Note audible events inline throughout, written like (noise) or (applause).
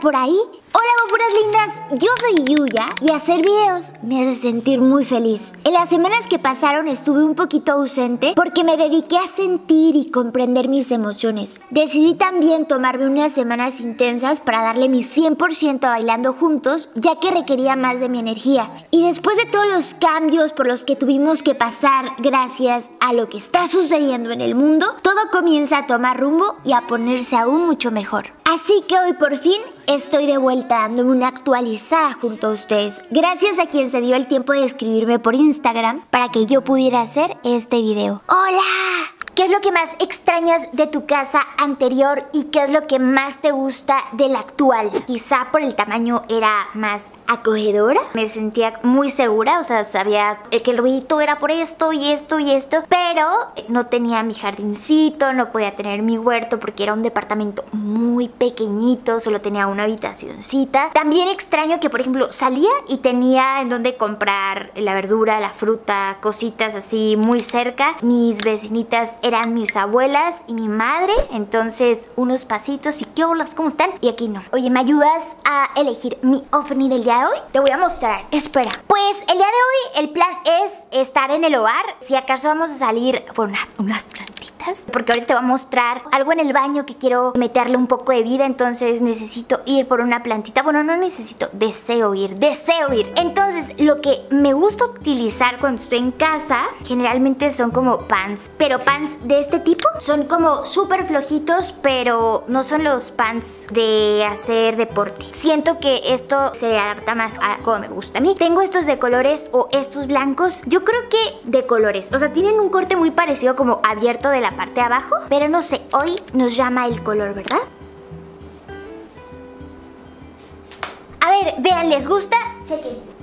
por ahí? Hola guapuras lindas, yo soy Yuya y hacer videos me hace sentir muy feliz. En las semanas que pasaron estuve un poquito ausente porque me dediqué a sentir y comprender mis emociones. Decidí también tomarme unas semanas intensas para darle mi 100% a bailando juntos ya que requería más de mi energía. Y después de todos los cambios por los que tuvimos que pasar gracias a lo que está sucediendo en el mundo, todo comienza a tomar rumbo y a ponerse aún mucho mejor. Así que hoy por fin estoy de vuelta dándome una actualizada junto a ustedes. Gracias a quien se dio el tiempo de escribirme por Instagram para que yo pudiera hacer este video. ¡Hola! ¿Qué es lo que más extrañas de tu casa anterior y qué es lo que más te gusta de la actual? Quizá por el tamaño era más acogedora. Me sentía muy segura, o sea, sabía que el ruidito era por esto y esto y esto, pero no tenía mi jardincito, no podía tener mi huerto porque era un departamento muy pequeñito, solo tenía una habitacioncita. También extraño que, por ejemplo, salía y tenía en donde comprar la verdura, la fruta, cositas así muy cerca. Mis vecinitas eran mis abuelas y mi madre, entonces unos pasitos y qué hola, ¿cómo están? Y aquí no. Oye, ¿me ayudas a elegir mi ovni del día de hoy? Te voy a mostrar, espera. Pues el día de hoy el plan es estar en el hogar, si acaso vamos a salir por unas porque ahorita te voy a mostrar algo en el baño que quiero meterle un poco de vida, entonces necesito ir por una plantita. Bueno, no necesito, deseo ir, deseo ir. Entonces, lo que me gusta utilizar cuando estoy en casa, generalmente son como pants, pero pants de este tipo son como súper flojitos, pero no son los pants de hacer deporte. Siento que esto se adapta más a como me gusta a mí. Tengo estos de colores o estos blancos, yo creo que de colores, o sea, tienen un corte muy parecido como abierto de la parte de abajo, pero no sé, hoy nos llama el color, ¿verdad? A ver, vean, ¿les gusta? Chequense.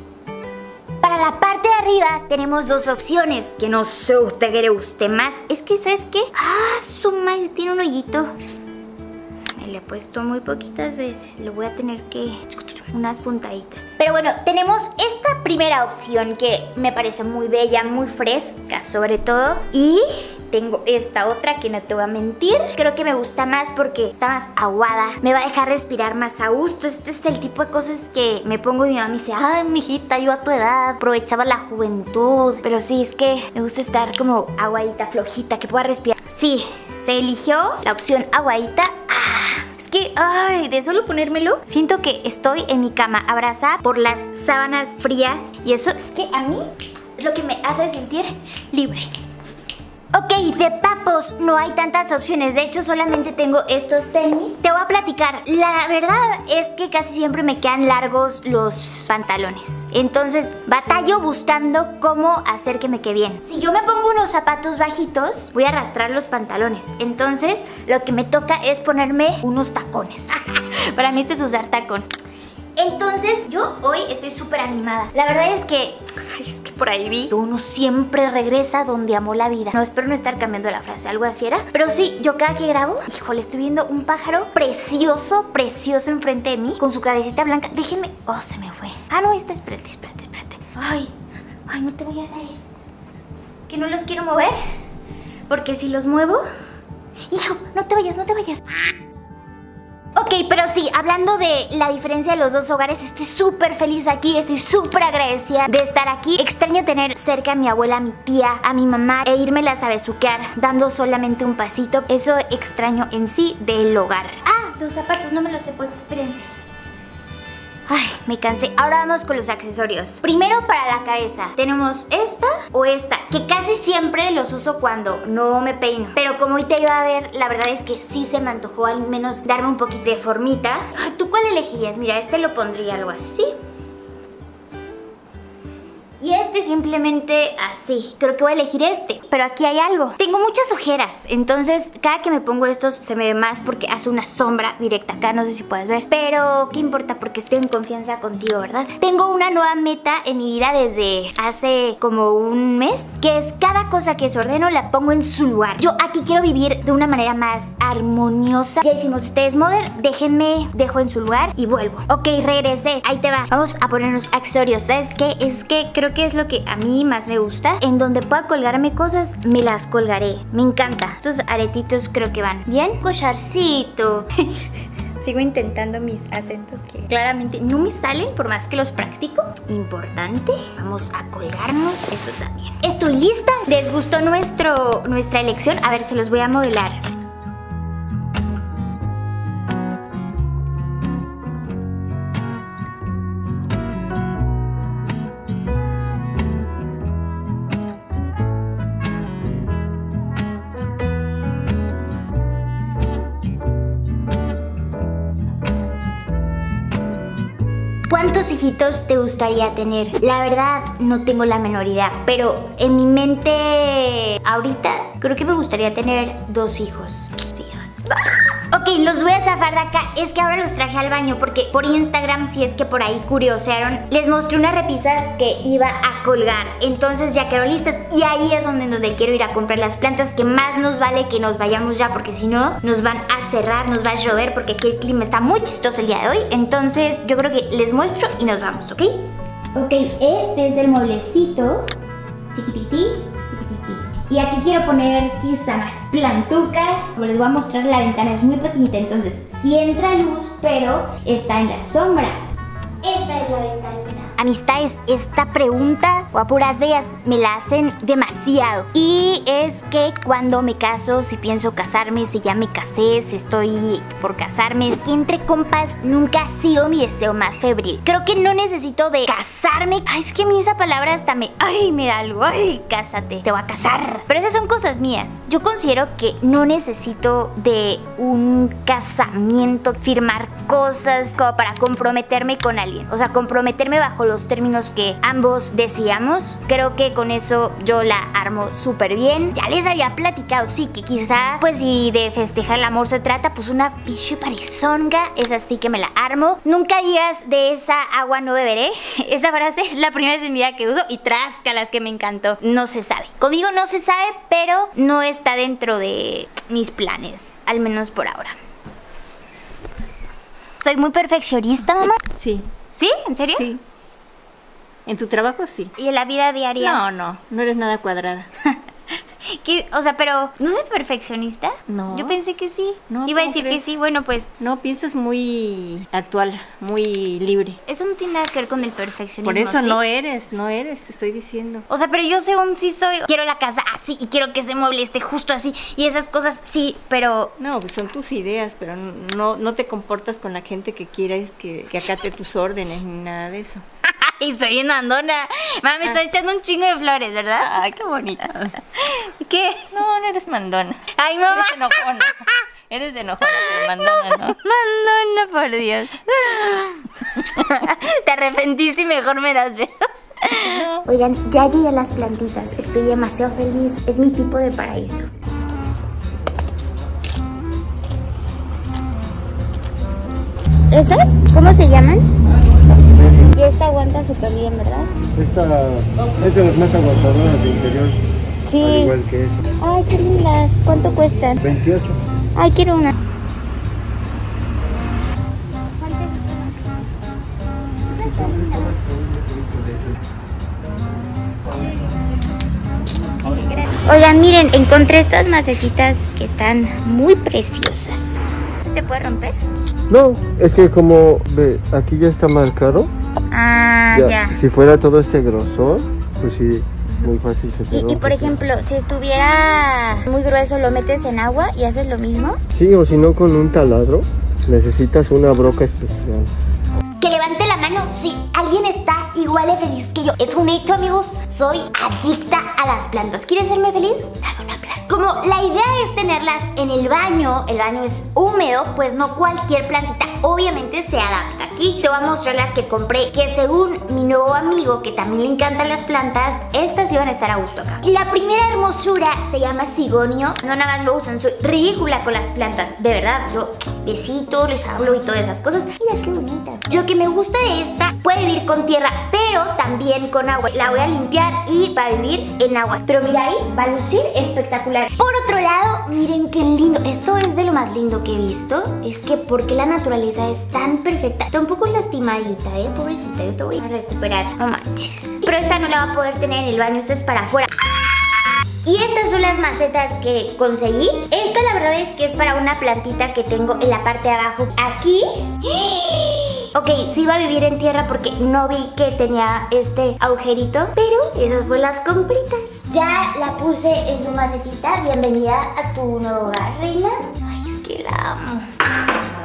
Para la parte de arriba tenemos dos opciones, que no sé usted quiere usted más. Es que, ¿sabes qué? Ah, su madre, tiene un hoyito. Me le he puesto muy poquitas veces, lo voy a tener que unas puntaditas. Pero bueno, tenemos esta primera opción que me parece muy bella, muy fresca sobre todo. Y tengo esta otra que no te voy a mentir. Creo que me gusta más porque está más aguada. Me va a dejar respirar más a gusto. Este es el tipo de cosas que me pongo y mi mamá me dice, ay, mijita, yo a tu edad aprovechaba la juventud. Pero sí, es que me gusta estar como aguadita, flojita, que pueda respirar. Sí, se eligió la opción aguadita. Ah, que, ay, de solo ponérmelo, siento que estoy en mi cama abrazada por las sábanas frías. Y eso es que a mí es lo que me hace sentir libre. Ok, de papos no hay tantas opciones, de hecho solamente tengo estos tenis. Te voy a platicar, la verdad es que casi siempre me quedan largos los pantalones. Entonces batallo buscando cómo hacer que me quede bien. Si yo me pongo unos zapatos bajitos, voy a arrastrar los pantalones. Entonces lo que me toca es ponerme unos tacones. (laughs) Para mí esto es usar tacón. Entonces yo hoy estoy súper animada. La verdad es que, es que por ahí vi que uno siempre regresa donde amó la vida. No, espero no estar cambiando la frase, algo así era. Pero sí, yo cada que grabo, híjole, estoy viendo un pájaro precioso, precioso enfrente de mí con su cabecita blanca. Déjenme... Oh, se me fue. Ah, no, está, espérate, espérate, espérate. Ay, ay, no te vayas a ir. Que no los quiero mover. Porque si los muevo... Hijo, no te vayas, no te vayas. Ok, pero sí, hablando de la diferencia de los dos hogares, estoy súper feliz aquí, estoy súper agradecida de estar aquí. Extraño tener cerca a mi abuela, a mi tía, a mi mamá e irme a besuquear dando solamente un pasito. Eso extraño en sí del hogar. Ah, tus zapatos no me los he puesto, espérense. Ay, me cansé. Ahora vamos con los accesorios. Primero para la cabeza. Tenemos esta o esta, que casi siempre los uso cuando no me peino. Pero como hoy te iba a ver, la verdad es que sí se me antojó al menos darme un poquito de formita. ¿Tú cuál elegirías? Mira, este lo pondría algo así. Y este simplemente así. Creo que voy a elegir este. Pero aquí hay algo. Tengo muchas ojeras. Entonces, cada que me pongo estos se me ve más porque hace una sombra directa acá. No sé si puedes ver. Pero, ¿qué importa? Porque estoy en confianza contigo, ¿verdad? Tengo una nueva meta en mi vida desde hace como un mes. Que es cada cosa que ordeno la pongo en su lugar. Yo aquí quiero vivir de una manera más armoniosa. Ya hicimos ustedes Mother. Déjenme, dejo en su lugar y vuelvo. Ok, regresé. Ahí te va. Vamos a ponernos accesorios. ¿Sabes qué? Es que creo que es lo que a mí más me gusta. En donde pueda colgarme cosas, me las colgaré. Me encanta. Estos aretitos creo que van bien. Collarcito. (laughs) Sigo intentando mis acentos que claramente no me salen por más que los practico. Importante. Vamos a colgarnos esto también. Estoy lista. ¿Les gustó nuestro, nuestra elección? A ver, se los voy a modelar. Hijitos te gustaría tener? La verdad, no tengo la menor idea, pero en mi mente ahorita creo que me gustaría tener dos hijos. Los voy a zafar de acá. Es que ahora los traje al baño porque por Instagram, si es que por ahí curiosearon, les mostré unas repisas que iba a colgar. Entonces ya quedaron listas y ahí es donde, donde quiero ir a comprar las plantas que más nos vale que nos vayamos ya porque si no nos van a cerrar, nos va a llover porque aquí el clima está muy chistoso el día de hoy. Entonces yo creo que les muestro y nos vamos, ¿ok? Ok, este es el mueblecito. Tiki. Y aquí quiero poner quizá más plantucas. Les voy a mostrar, la ventana es muy pequeñita, entonces sí entra luz, pero está en la sombra. Esta es la ventanita. Amistades, esta pregunta o a puras veas me la hacen demasiado. Y es que cuando me caso, si pienso casarme, si ya me casé, si estoy por casarme, es que entre compas nunca ha sido mi deseo más febril. Creo que no necesito de casarme. Ay, es que a mí esa palabra hasta me... Ay, me da algo. Ay, cásate, te voy a casar. Pero esas son cosas mías. Yo considero que no necesito de un casamiento, firmar cosas como para comprometerme con alguien. O sea, comprometerme bajo los términos que ambos decíamos. Creo que con eso yo la armo súper bien. Ya les había platicado, sí, que quizá, pues si de festejar el amor se trata, pues una pinche parizonga es así que me la armo. Nunca digas de esa agua no beberé. (laughs) Esa frase es la primera vez en mi vida que uso y tráscalas que me encantó. No se sabe. Conmigo no se sabe, pero no está dentro de mis planes, al menos por ahora. Soy muy perfeccionista, mamá. Sí, ¿Sí? ¿En serio? sí. En tu trabajo sí. ¿Y en la vida diaria? No, no, no eres nada cuadrada. (laughs) ¿Qué? O sea, pero ¿no soy perfeccionista? No. Yo pensé que sí. No, Iba a ¿cómo decir crees? que sí, bueno, pues No, piensas muy actual, muy libre. eso no tiene nada que ver con el perfeccionismo. Por eso ¿sí? no eres, no eres, te estoy diciendo. O sea, pero yo según sí soy, quiero la casa así y quiero que ese mueble esté justo así y esas cosas sí, pero No, pues son tus ideas, pero no, no te comportas con la gente que quieres que, que acate tus órdenes ni nada de eso. (laughs) Ay, soy una andona. Mamá, me está echando un chingo de flores, ¿verdad? Ay, qué bonita. (laughs) ¿Qué? No, no eres mandona. Ay, mamá. Eres enojona. Eres de enojona, (laughs) pero mandona, ¿no? Mandona, por Dios. Te arrepentiste y mejor me das besos. Oigan, ya llegué a las plantitas. Estoy demasiado feliz. Es mi tipo de paraíso. ¿Esas? ¿Cómo se llaman? Y esta aguanta súper bien, ¿verdad? Esta es de las más aguantadoras de interior, al Sí. igual que esa. Ay, qué lindas. ¿Cuánto cuestan? 28. Ay, quiero una. Oigan, miren, encontré estas macetitas que están muy preciosas. ¿Se te puede romper? No, es que como ve, aquí ya está marcado, Ah, ya, ya. si fuera todo este grosor, pues sí, muy fácil se te Y, y por ejemplo, si estuviera muy grueso, ¿lo metes en agua y haces lo mismo? Sí, o si no con un taladro, necesitas una broca especial. Que levante la mano si alguien está igual de feliz que yo. Es un hecho, amigos. Soy adicta a las plantas. ¿Quieres serme feliz? Dame una. Como la idea es tenerlas en el baño, el baño es húmedo, pues no cualquier plantita obviamente se adapta aquí. Te voy a mostrar las que compré, que según mi nuevo amigo, que también le encantan las plantas, estas iban a estar a gusto acá. La primera hermosura se llama cigonio. No nada más me gustan, soy ridícula con las plantas. De verdad, yo besitos, les hablo y todas esas cosas. Mira qué bonita. Lo que me gusta de esta, puede vivir con tierra, pero también con agua. La voy a limpiar y va a vivir en agua. Pero mira ahí, va a lucir espectacular. Por otro lado, miren qué lindo. Esto es de lo más lindo que he visto. Es que porque la naturaleza es tan perfecta. Está un poco lastimadita, eh, pobrecita. Yo te voy a recuperar. No manches. Pero esta no la va a poder tener en el baño. Esta es para afuera. Y estas son las macetas que conseguí. Esta la verdad es que es para una plantita que tengo en la parte de abajo. Aquí. Ok, sí iba a vivir en tierra porque no vi que tenía este agujerito, pero esas fueron las compritas. Ya la puse en su macetita. Bienvenida a tu nuevo hogar, reina. Ay, es que la amo.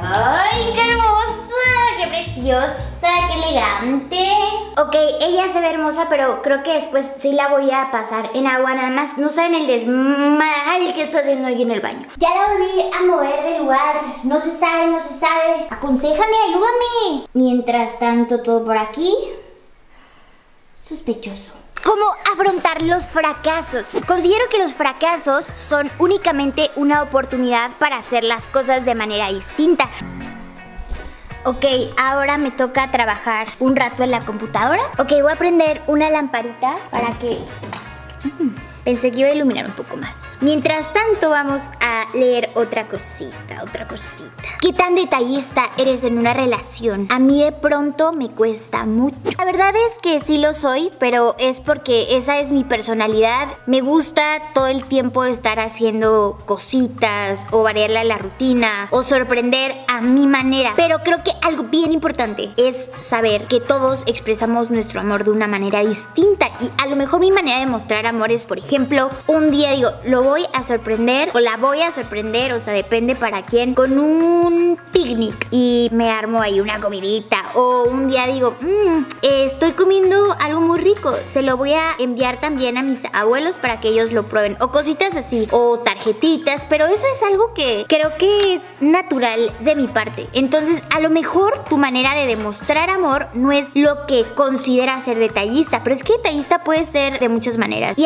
¡Ay, qué hermosa! ¡Qué preciosa! ¡Qué elegante! Ok, ella se ve hermosa, pero creo que después sí la voy a pasar en agua nada más. No saben el desmadre que estoy haciendo ahí en el baño. Ya la volví a mover de lugar. No se sabe, no se sabe. Aconsejame, ayúdame. Mientras tanto, todo por aquí. Sospechoso. ¿Cómo afrontar los fracasos? Considero que los fracasos son únicamente una oportunidad para hacer las cosas de manera distinta. Ok, ahora me toca trabajar un rato en la computadora. Ok, voy a prender una lamparita para que... Mm, pensé que iluminar un poco más. Mientras tanto vamos a leer otra cosita, otra cosita. ¿Qué tan detallista eres en una relación? A mí de pronto me cuesta mucho. La verdad es que sí lo soy, pero es porque esa es mi personalidad. Me gusta todo el tiempo estar haciendo cositas o variarle la rutina o sorprender a mi manera. Pero creo que algo bien importante es saber que todos expresamos nuestro amor de una manera distinta y a lo mejor mi manera de mostrar amor es, por ejemplo, un día digo, lo voy a sorprender o la voy a sorprender, o sea, depende para quién, con un picnic y me armo ahí una comidita. O un día digo, mmm, estoy comiendo algo muy rico, se lo voy a enviar también a mis abuelos para que ellos lo prueben. O cositas así, o tarjetitas, pero eso es algo que creo que es natural de mi parte. Entonces, a lo mejor tu manera de demostrar amor no es lo que consideras ser detallista, pero es que detallista puede ser de muchas maneras. Y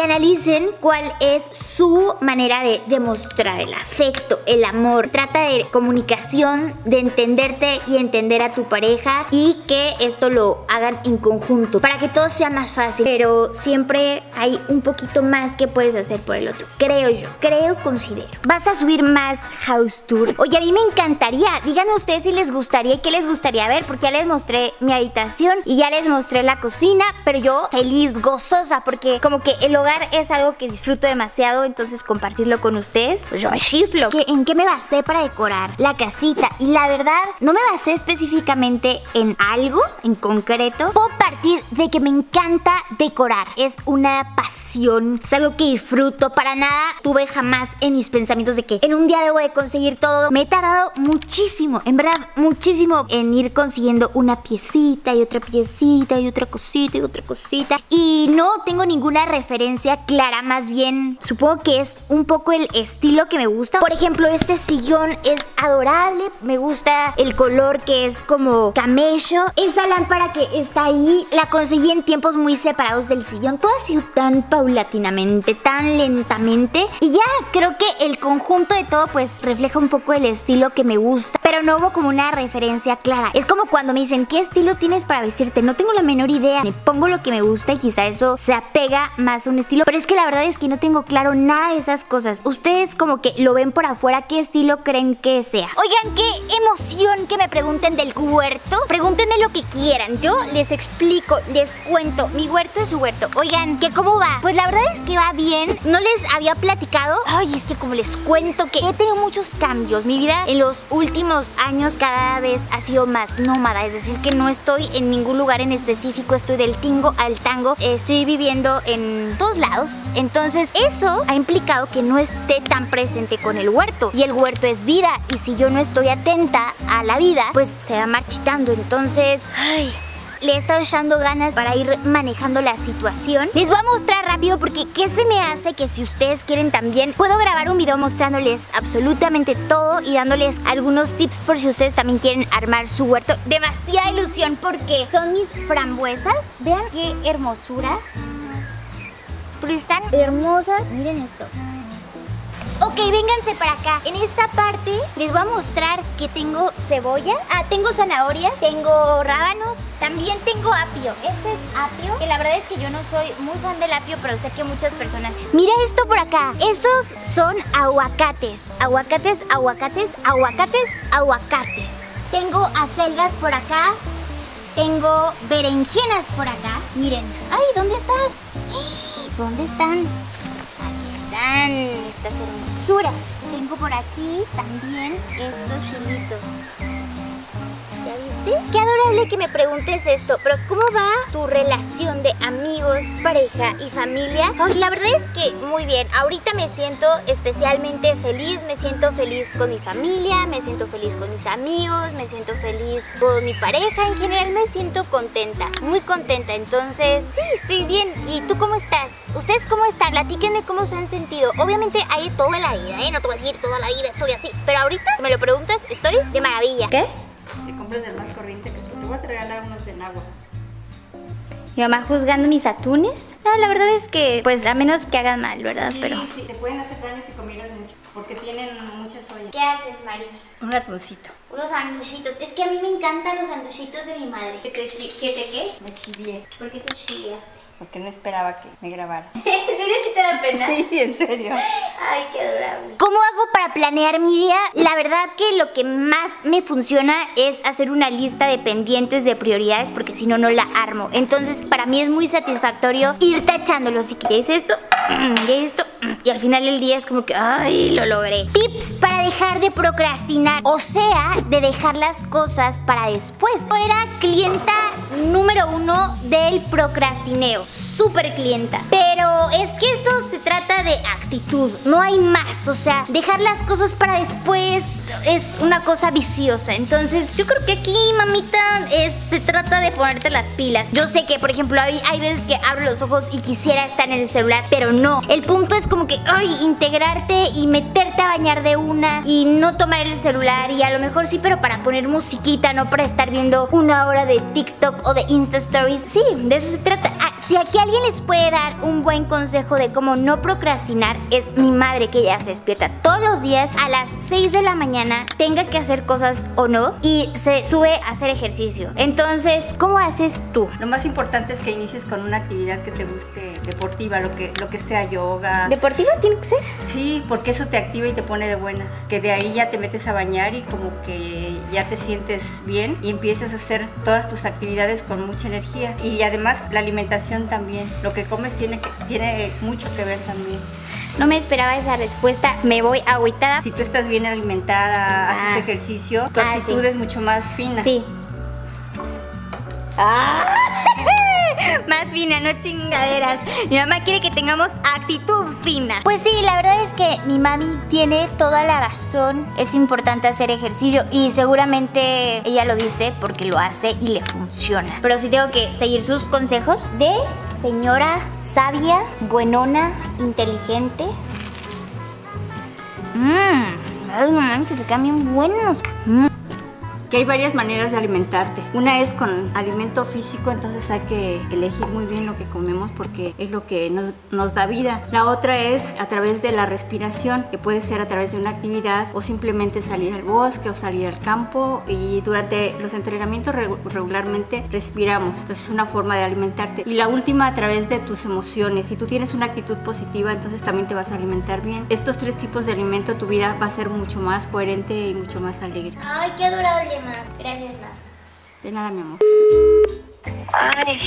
cuál es su manera de demostrar el afecto, el amor. Trata de comunicación, de entenderte y entender a tu pareja y que esto lo hagan en conjunto para que todo sea más fácil. Pero siempre hay un poquito más que puedes hacer por el otro. Creo yo, creo, considero. ¿Vas a subir más house tour? Oye, a mí me encantaría. Díganme ustedes si les gustaría y qué les gustaría ver porque ya les mostré mi habitación y ya les mostré la cocina, pero yo feliz, gozosa porque como que el hogar es algo que disfruto demasiado, entonces compartirlo con ustedes, pues yo me chiflo. ¿En qué me basé para decorar la casita? Y la verdad, no me basé específicamente en algo en concreto. Puedo partir de que me encanta decorar. Es una pasión, es algo que disfruto. Para nada tuve jamás en mis pensamientos de que en un día debo de conseguir todo. Me he tardado muchísimo, en verdad, muchísimo en ir consiguiendo una piecita y otra piecita y otra cosita y otra cosita. Y no tengo ninguna referencia clara, más bien supongo que es un poco el estilo que me gusta. Por ejemplo, este sillón es adorable. Me gusta el color que es como camello. Esa lámpara que está ahí la conseguí en tiempos muy separados del sillón. Todo ha sido tan paulatinamente, tan lentamente. Y ya creo que el conjunto de todo pues refleja un poco el estilo que me gusta. Pero no hubo como una referencia clara. Es como cuando me dicen, ¿qué estilo tienes para vestirte? No tengo la menor idea. Me pongo lo que me gusta y quizá eso se apega más a un estilo. Pero es que la verdad es que no tengo claro nada de esas cosas. Ustedes como que lo ven por afuera, ¿qué estilo creen que sea? Oigan, qué emoción que me pregunten del huerto. Pregúntenme lo que quieran. Yo les explico, les cuento. Mi huerto es su huerto. Oigan, ¿qué cómo va? Pues la verdad es que va bien. No les había platicado. Ay, es que como les cuento que he tenido muchos cambios. Mi vida en los últimos años cada vez ha sido más nómada. Es decir, que no estoy en ningún lugar en específico. Estoy del tingo al tango. Estoy viviendo en todos lados. Entonces eso ha implicado que no esté tan presente con el huerto. Y el huerto es vida. Y si yo no estoy atenta a la vida, pues se va marchitando. Entonces, ay, le he estado echando ganas para ir manejando la situación. Les voy a mostrar rápido porque ¿qué se me hace que si ustedes quieren también puedo grabar un video mostrándoles absolutamente todo y dándoles algunos tips por si ustedes también quieren armar su huerto. Demasiada ilusión porque son mis frambuesas. Vean qué hermosura. Pero están hermosas. Miren esto. Ok, vénganse para acá. En esta parte les voy a mostrar que tengo cebolla. Ah, tengo zanahorias, tengo rábanos, también tengo apio. Este es apio, que la verdad es que yo no soy muy fan del apio, pero sé que muchas personas... Mira esto por acá. Esos son aguacates. Aguacates, aguacates, aguacates, aguacates. Tengo acelgas por acá. Tengo berenjenas por acá. Miren. Ay, ¿dónde estás? ¿Dónde están? Aquí están estas hermosuras. Tengo por aquí también estos chilitos. ¿Ya viste? Qué adorable que me preguntes esto, pero ¿cómo va tu relación de amigos, pareja y familia? Ay, la verdad es que muy bien. Ahorita me siento especialmente feliz, me siento feliz con mi familia, me siento feliz con mis amigos, me siento feliz con mi pareja. En general me siento contenta, muy contenta. Entonces, sí, estoy bien. ¿Y tú cómo estás? ¿Ustedes cómo están? Platíquenme cómo se han sentido. Obviamente hay en la vida, ¿eh? No te voy a decir toda la vida estoy así. Pero ahorita, me lo preguntas, estoy de maravilla. ¿Qué? Te compras el más corriente que te voy a regalar unos de agua. Mi mamá juzgando mis atunes. No, la verdad es que, pues, a menos que hagan mal, ¿verdad? Sí, Pero. sí, te pueden hacer daño si comieras mucho, porque tienen mucha soya. ¿Qué haces, Mari? Un atuncito. Unos sanduchitos. Es que a mí me encantan los sanduchitos de mi madre. ¿Qué te, qué, te qué? Me chivié, ¿Por qué te chillaste? Porque no esperaba que me grabara. (laughs) ¿En serio que te da pena? Sí, en serio. Ay, qué adorable. ¿Cómo hago para planear mi día? La verdad que lo que más me funciona es hacer una lista de pendientes de prioridades porque si no, no la armo. Entonces, para mí es muy satisfactorio ir tachándolo. Así que ya hice esto, (clears throat) ya hice esto, (clears throat) y al final del día es como que, ay, lo logré. Tips para dejar de procrastinar, o sea, de dejar las cosas para después. Yo era clienta número uno del procrastineo, súper clienta. Pero es que esto se trata de actitud, no hay más. O sea, dejar las cosas para después es una cosa viciosa. Entonces, yo creo que aquí, mamita, es, se trata de ponerte las pilas. Yo sé que, por ejemplo, hay, hay veces que abro los ojos y quisiera estar en el celular, pero no. El punto es como que, ay, integrarte y meterte a bañar de una y no tomar el celular y a lo mejor sí, pero para poner musiquita, no para estar viendo una hora de TikTok o de Insta Stories. Sí, de eso se trata. Si aquí alguien les puede dar un buen consejo de cómo no procrastinar, es mi madre que ya se despierta todos los días a las 6 de la mañana, tenga que hacer cosas o no, y se sube a hacer ejercicio. Entonces, ¿cómo haces tú? Lo más importante es que inicies con una actividad que te guste deportiva, lo que, lo que sea yoga. ¿Deportiva tiene que ser? Sí, porque eso te activa y te pone de buenas. Que de ahí ya te metes a bañar y como que ya te sientes bien y empiezas a hacer todas tus actividades con mucha energía. Y además la alimentación también. Lo que comes tiene, que, tiene mucho que ver también. No me esperaba esa respuesta, me voy agüitada. Si tú estás bien alimentada, haces Ah. ejercicio, tu Ah, actitud sí. es mucho más fina. Sí. Ah. (laughs) Más fina, no chingaderas. Mi mamá quiere que tengamos actitud fina. Pues sí, la verdad es que mi mami tiene toda la razón. Es importante hacer ejercicio y seguramente ella lo dice porque lo hace y le funciona. Pero sí tengo que seguir sus consejos de señora sabia, buenona, inteligente. Mmm, ay, mamá, cambian buenos. Mm. Que hay varias maneras de alimentarte. Una es con alimento físico, entonces hay que elegir muy bien lo que comemos porque es lo que nos, nos da vida. La otra es a través de la respiración, que puede ser a través de una actividad o simplemente salir al bosque o salir al campo y durante los entrenamientos regu- regularmente respiramos. Entonces es una forma de alimentarte. Y la última a través de tus emociones. Si tú tienes una actitud positiva, entonces también te vas a alimentar bien. Estos tres tipos de alimento, tu vida va a ser mucho más coherente y mucho más alegre. Ay, qué adorable, ma. Gracias, ma. De nada, mi amor. Ay,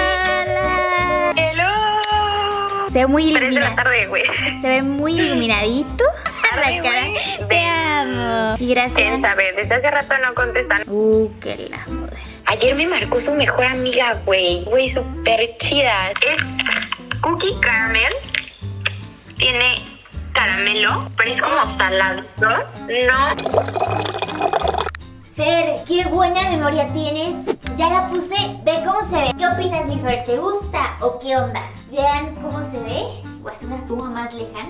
¡Hola! hello. Se ve muy iluminado. tarde, güey. Se ve muy iluminadito. Ay, La cara. Te amo. Y Quién gracias. sabe, desde hace rato no contestan. Uh, qué la joder. Ayer me marcó su mejor amiga, güey. Güey, súper chida. Es cookie caramel. Tiene caramelo, pero es como salado, ¿no? Fer, qué buena memoria tienes. Ya la puse. Ve cómo se ve. ¿Qué opinas, mi Fer? ¿Te gusta o qué onda? Vean cómo se ve. ¿O es una toma más lejana?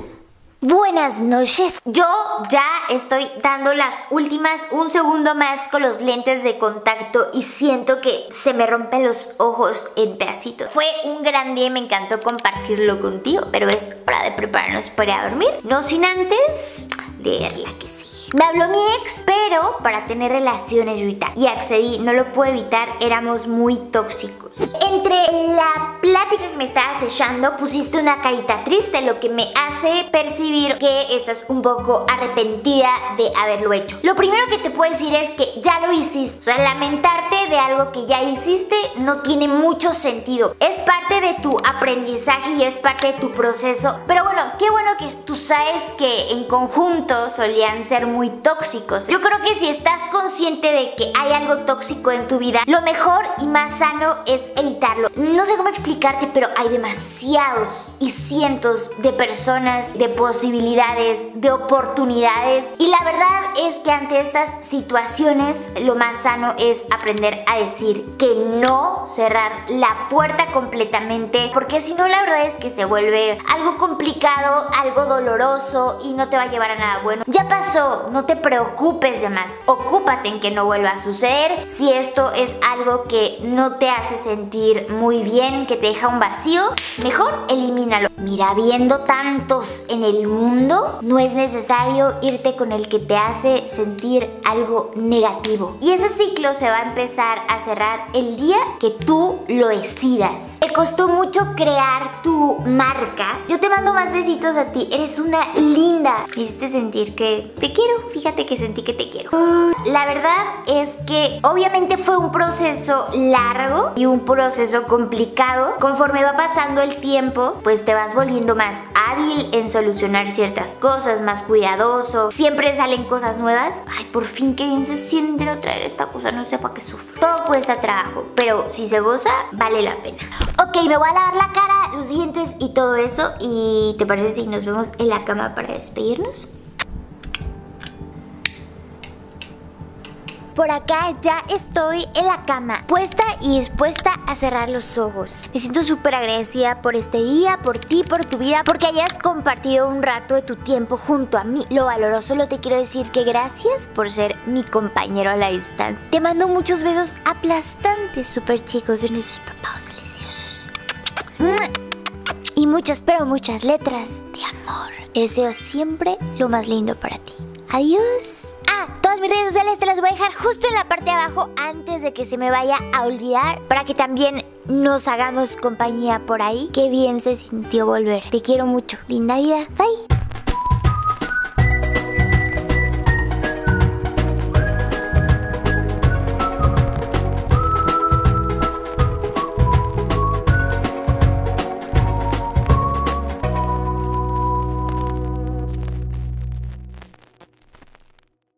Buenas noches. Yo ya estoy dando las últimas un segundo más con los lentes de contacto y siento que se me rompen los ojos en pedacitos. Fue un gran día y me encantó compartirlo contigo, pero es hora de prepararnos para dormir. No sin antes leer la que sigue. Me habló mi ex, pero para tener relaciones, Yuita. Y accedí, no lo puedo evitar, éramos muy tóxicos. Entre la plática que me estabas echando, pusiste una carita triste, lo que me hace percibir que estás un poco arrepentida de haberlo hecho. Lo primero que te puedo decir es que ya lo hiciste. O sea, lamentarte de algo que ya hiciste no tiene mucho sentido. Es parte de tu aprendizaje y es parte de tu proceso. Pero bueno, qué bueno que tú sabes que en conjunto solían ser muy tóxicos. Yo creo que si estás consciente de que hay algo tóxico en tu vida, lo mejor y más sano es evitarlo. No sé cómo explicarte, pero hay demasiados y cientos de personas, de posibilidades, de oportunidades. Y la verdad es que ante estas situaciones, lo más sano es aprender a decir que no, cerrar la puerta completamente, porque si no, la verdad es que se vuelve algo complicado, algo doloroso y no te va a llevar a nada bueno. Ya pasó, no te preocupes de más, ocúpate en que no vuelva a suceder. Si esto es algo que no te hace sentir muy bien, que te deja un vacío, mejor elimínalo. Mira, viendo tantos en el mundo, no es necesario irte con el que te hace sentir algo negativo. Y ese ciclo se va a empezar a cerrar el día que tú lo decidas. Te costó mucho crear tu marca. Yo te mando más besitos a ti. Eres una linda. Me sentir que te quiero. Fíjate que sentí que te quiero. La verdad es que obviamente fue un proceso largo y un proceso complicado. Conforme va pasando el tiempo, pues te vas volviendo más hábil en solucionar ciertas cosas, más cuidadoso. Siempre salen cosas nuevas. Ay, por fin que bien se siente no traer esta cosa, no sé para qué sufro. Todo cuesta trabajo, pero si se goza, vale la pena. Ok, me voy a lavar la cara, los dientes y todo eso. ¿Y te parece si nos vemos en la cama para despedirnos? Por acá ya estoy en la cama, puesta y dispuesta a cerrar los ojos. Me siento súper agradecida por este día, por ti, por tu vida, porque hayas compartido un rato de tu tiempo junto a mí. Lo valoro, solo te quiero decir que gracias por ser mi compañero a la distancia. Te mando muchos besos aplastantes, súper chicos, en esos párpados deliciosos. Y muchas, pero muchas letras de amor. Deseo siempre lo más lindo para ti. Adiós. Todas mis redes sociales te las voy a dejar justo en la parte de abajo antes de que se me vaya a olvidar para que también nos hagamos compañía por ahí. Qué bien se sintió volver. Te quiero mucho. Linda vida. Bye.